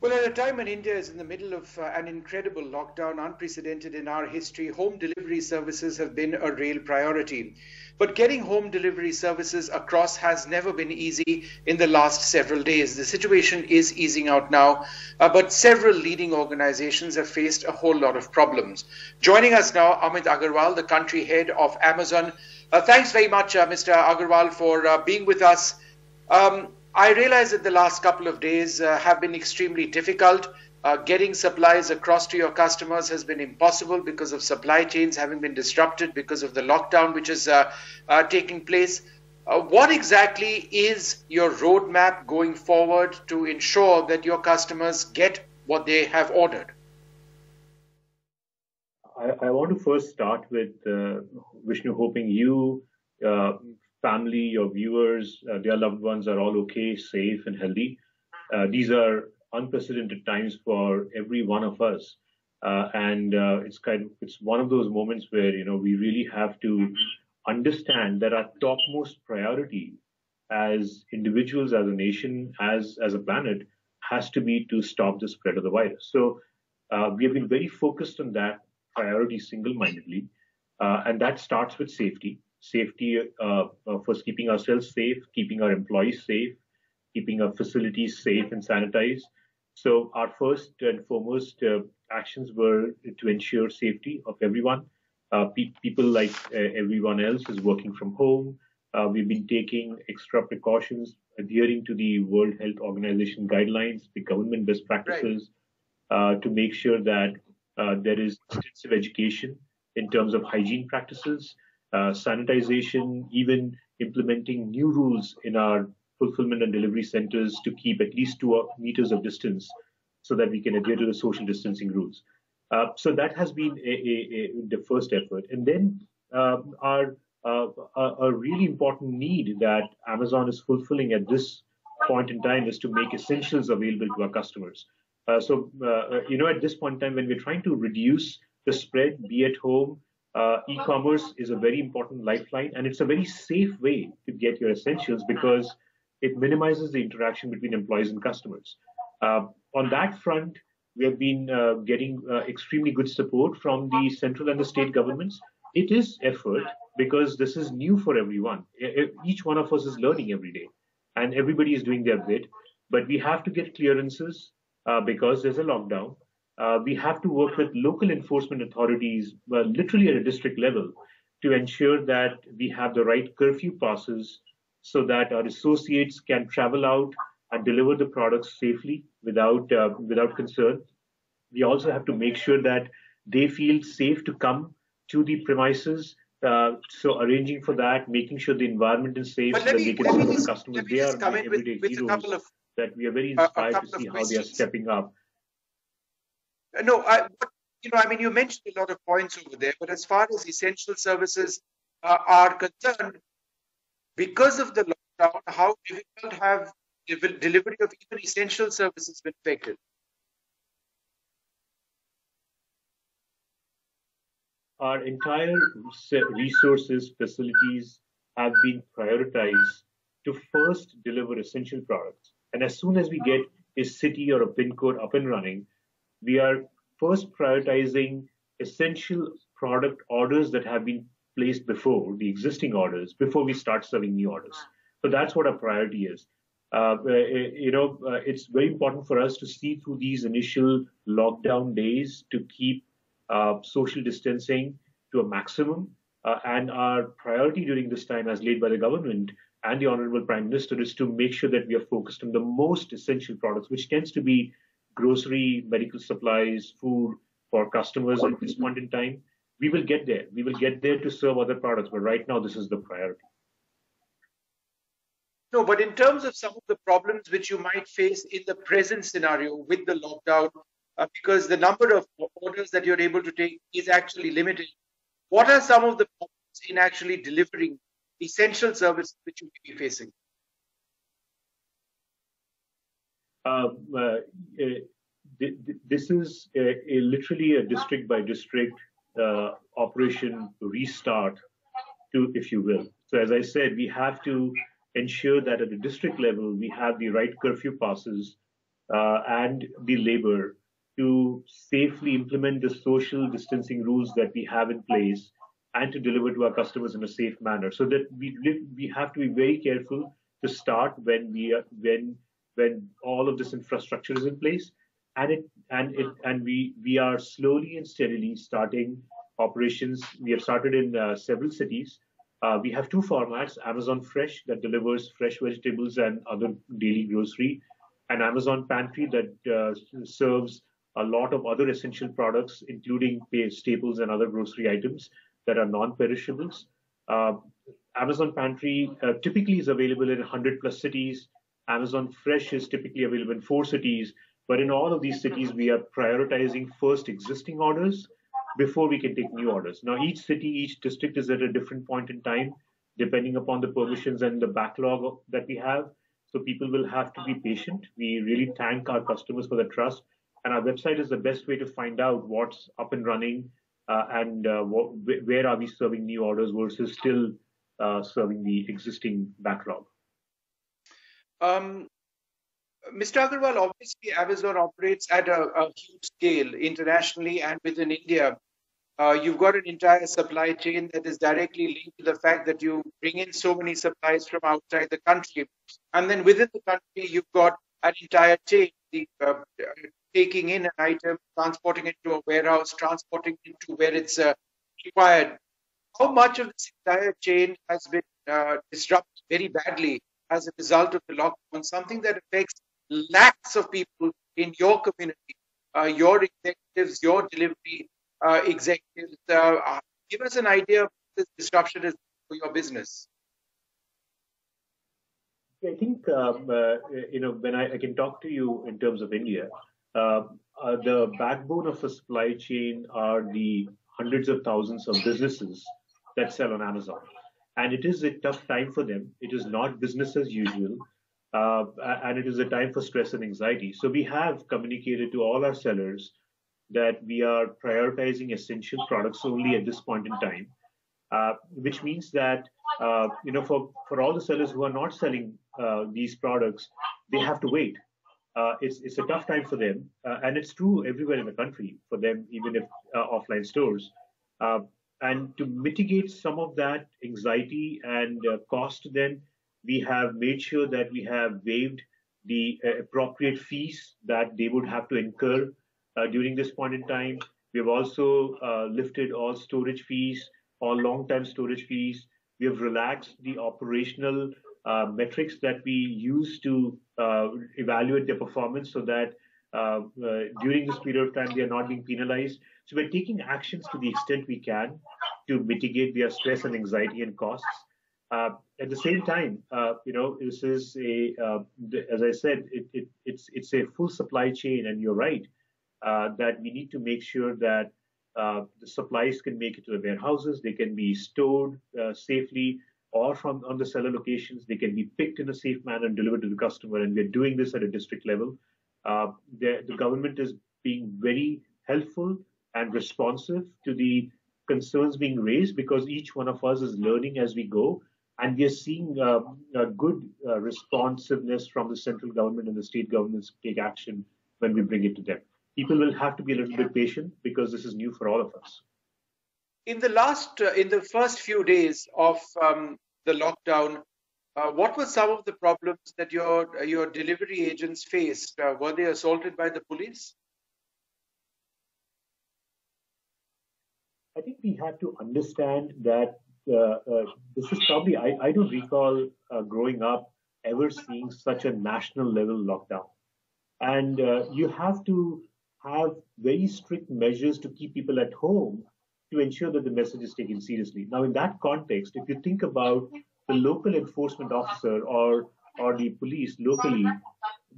Well, at a time when India is in the middle of uh, an incredible lockdown, unprecedented in our history, home delivery services have been a real priority. But getting home delivery services across has never been easy in the last several days. The situation is easing out now, uh, but several leading organizations have faced a whole lot of problems. Joining us now, Amit Agarwal, the country head of Amazon. Uh, thanks very much, uh, Mr. Agarwal, for uh, being with us. Um, I realize that the last couple of days uh, have been extremely difficult. Uh, getting supplies across to your customers has been impossible because of supply chains having been disrupted because of the lockdown which is uh, uh taking place. Uh, what exactly is your roadmap going forward to ensure that your customers get what they have ordered? I, I want to first start with uh, Vishnu, hoping you family, your viewers, uh, their loved ones are all okay, safe, and healthy. Uh, these are unprecedented times for every one of us, uh, and uh, it's kind of it's one of those moments where you know we really have to understand that our topmost priority as individuals, as a nation, as as a planet, has to be to stop the spread of the virus. So uh, we have been very focused on that priority single-mindedly, uh, and that starts with safety safety uh, uh, first keeping ourselves safe, keeping our employees safe, keeping our facilities safe and sanitized. So our first and foremost uh, actions were to ensure safety of everyone. Uh, pe- people like uh, everyone else is working from home. Uh, we've been taking extra precautions, adhering to the World Health Organization guidelines, the government best practices, right. to make sure that there is extensive education in terms of hygiene practices uh, sanitization, even implementing new rules in our fulfillment and delivery centers to keep at least two meters of distance so that we can adhere to the social distancing rules. Uh, so that has been a, a, a, the first effort. And then um, our uh, a really important need that Amazon is fulfilling at this point in time is to make essentials available to our customers. Uh, so, uh, you know, at this point in time, when we're trying to reduce the spread, be at home, uh, e-commerce is a very important lifeline and it's a very safe way to get your essentials because it minimizes the interaction between employees and customers. Uh, on that front, we have been uh, getting uh, extremely good support from the central and the state governments. It is effort because this is new for everyone. Each one of us is learning every day and everybody is doing their bit. But we have to get clearances uh, because there's a lockdown uh, we have to work with local enforcement authorities, well, literally at a district level, to ensure that we have the right curfew passes so that our associates can travel out and deliver the products safely without uh, without concern. We also have to make sure that they feel safe to come to the premises. Uh, so arranging for that, making sure the environment is safe so that me, they can serve the customers. They are everyday with, heroes with that we are very inspired to see how they are stepping up no, I, you know, I mean, you mentioned a lot of points over there, but as far as essential services uh, are concerned, because of the lockdown, how difficult have delivery of even essential services been affected? Our entire resources, facilities have been prioritized to first deliver essential products. And as soon as we get a city or a pin code up and running, we are first prioritizing essential product orders that have been placed before the existing orders before we start serving new orders. So that's what our priority is. Uh, uh, you know, uh, it's very important for us to see through these initial lockdown days to keep uh, social distancing to a maximum. Uh, and our priority during this time, as laid by the government and the Honorable Prime Minister, is to make sure that we are focused on the most essential products, which tends to be grocery, medical supplies, food for customers at this point in time. We will get there. We will get there to serve other products, but right now this is the priority. No, but in terms of some of the problems which you might face in the present scenario with the lockdown, uh, because the number of orders that you're able to take is actually limited, what are some of the problems in actually delivering essential services which you may be facing? Uh, uh, this is a, a literally a district by district uh, operation restart, to if you will. So as I said, we have to ensure that at the district level we have the right curfew passes uh, and the labor to safely implement the social distancing rules that we have in place and to deliver to our customers in a safe manner. So that we we have to be very careful to start when we are, when when all of this infrastructure is in place, and it and it and we we are slowly and steadily starting operations. We have started in uh, several cities. Uh, we have two formats: Amazon Fresh that delivers fresh vegetables and other daily grocery, and Amazon Pantry that uh, serves a lot of other essential products, including staples and other grocery items that are non-perishables. Uh, Amazon Pantry uh, typically is available in 100 plus cities. Amazon Fresh is typically available in four cities. But in all of these cities, we are prioritizing first existing orders before we can take new orders. Now, each city, each district is at a different point in time, depending upon the permissions and the backlog that we have. So people will have to be patient. We really thank our customers for the trust. And our website is the best way to find out what's up and running uh, and uh, what, where are we serving new orders versus still uh, serving the existing backlog. Um, Mr. Agarwal, obviously Amazon operates at a, a huge scale internationally and within India. Uh, you've got an entire supply chain that is directly linked to the fact that you bring in so many supplies from outside the country. And then within the country, you've got an entire chain, the, uh, taking in an item, transporting it to a warehouse, transporting it to where it's uh, required. How much of this entire chain has been uh, disrupted very badly as a result of the lockdown? Something that affects lakhs of people in your community, uh, your executives, your delivery uh, executives. Uh, uh, give us an idea of this disruption is for your business. I think um, uh, you know when I, I, can talk to you in terms of India. Uh, the backbone of a supply chain are the hundreds of thousands of businesses that sell on Amazon, and it is a tough time for them. It is not business as usual uh, and it is a time for stress and anxiety. So we have communicated to all our sellers that we are prioritizing essential products only at this point in time, uh, which means that uh, you know for for all the sellers who are not selling uh, these products, they have to wait. Uh, it's it's a tough time for them, uh, and it's true everywhere in the country for them, even if offline stores. And to mitigate some of that anxiety and cost then we have made sure that we have waived the uh, appropriate fees that they would have to incur uh, during this point in time. We have also uh, lifted all storage fees, all long-term storage fees. We have relaxed the operational uh, metrics that we use to uh, evaluate their performance so that uh, during this period of time they are not being penalized. So we're taking actions to the extent we can to mitigate their stress and anxiety and costs. Uh, at the same time, uh, you know, this is a, uh, as I said, it, it, it's it's a full supply chain, and you're right uh, that we need to make sure that uh, the supplies can make it to the warehouses, they can be stored uh, safely, or from on the seller locations, they can be picked in a safe manner and delivered to the customer. And we're doing this at a district level. The, the government is being very helpful and responsive to the concerns being raised because each one of us is learning as we go and we are seeing uh, a good uh, responsiveness from the central government and the state governments to take action when we bring it to them. People will have to be a little bit patient because this is new for all of us. In the last, uh, in the first few days of um, the lockdown, uh, what were some of the problems that your your delivery agents faced? Uh, were they assaulted by the police? I think we have to understand that uh, uh, this is probably, I, I don't recall uh, growing up ever seeing such a national level lockdown. And you have to have very strict measures to keep people at home to ensure that the message is taken seriously. Now, in that context, if you think about the local enforcement officer or or the police locally,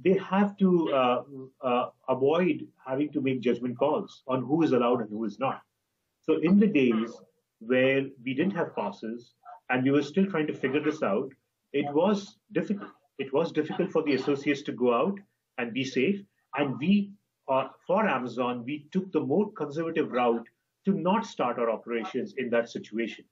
they have to uh, uh, avoid having to make judgment calls on who is allowed and who is not. So, in the days where we didn't have passes and we were still trying to figure this out, it was difficult. It was difficult for the associates to go out and be safe. And we, uh, for Amazon, we took the more conservative route to not start our operations in that situation.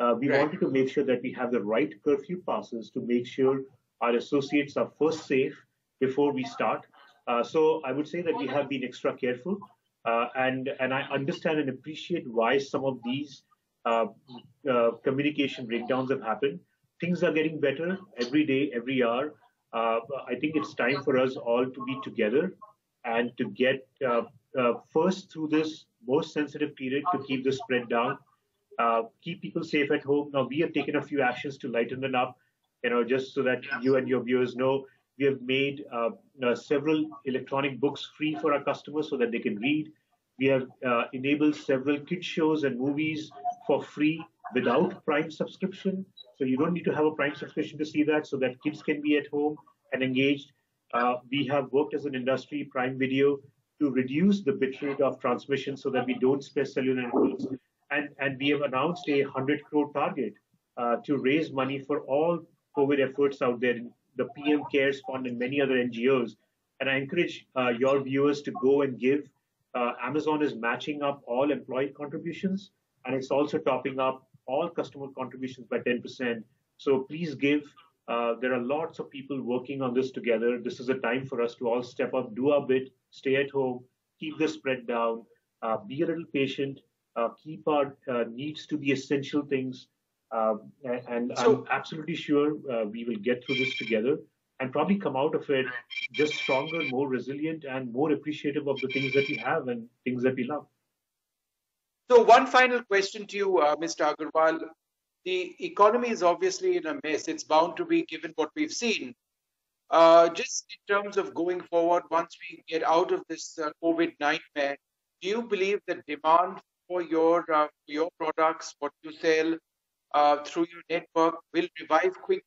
Uh, we right. wanted to make sure that we have the right curfew passes to make sure our associates are first safe before we start. Uh, so I would say that we have been extra careful, uh, and and I understand and appreciate why some of these uh, uh communication breakdowns have happened. Things are getting better every day, every hour. Uh, I think it's time for us all to be together and to get uh, first through this most sensitive period to keep the spread down, keep people safe at home. Now we have taken a few actions to lighten it up, you know, just so that you and your viewers know we have made uh, uh, several electronic books free for our customers so that they can read. We have uh, enabled several kid shows and movies for free without Prime subscription. So you don't need to have a Prime subscription to see that, so that kids can be at home and engaged. Uh, we have worked as an industry, Prime Video, to reduce the bitrate of transmission so that we don't stress cellular networks. And, and we have announced a 100 crore target uh, to raise money for all COVID efforts out there in the PM CARES Fund and many other NGOs. And I encourage uh, your viewers to go and give. Uh, Amazon is matching up all employee contributions, and it's also topping up all customer contributions by 10%. So please give. Uh, there are lots of people working on this together. This is a time for us to all step up, do our bit, stay at home, keep the spread down, uh, be a little patient, keep our uh, needs to the essential things uh, and so, I'm absolutely sure uh, we will get through this together and probably come out of it just stronger, more resilient, and more appreciative of the things that we have and things that we love. So, one final question to you, uh, Mr. Agarwal. The economy is obviously in a mess. It's bound to be given what we've seen. Uh, just in terms of going forward, once we get out of this uh, COVID nightmare, do you believe that demand for your uh, your products, what you sell, uh, through your network will revive quickly?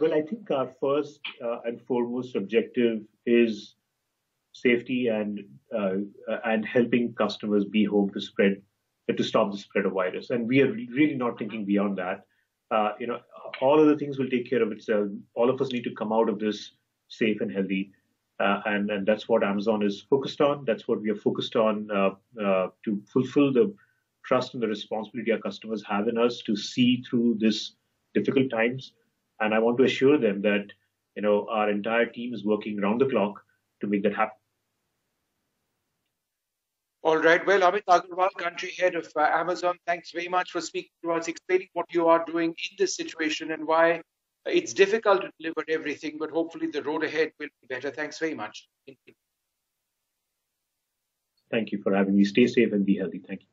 Well, I think our first uh, and foremost objective is safety and uh, and helping customers be home to spread to stop the spread of virus. And we are really not thinking beyond that. Uh, you know, all of the things will take care of itself. All of us need to come out of this safe and healthy. Uh, and, and that's what Amazon is focused on. That's what we are focused on uh, uh, to fulfill the trust and the responsibility our customers have in us to see through this difficult times. And I want to assure them that, you know, our entire team is working around the clock to make that happen. All right. Well, Amit Agarwal, country head of uh, Amazon, thanks very much for speaking to us, explaining what you are doing in this situation and why it's difficult to deliver everything, but hopefully the road ahead will be better. Thanks very much. Thank you for having me. Stay safe and be healthy. Thank you.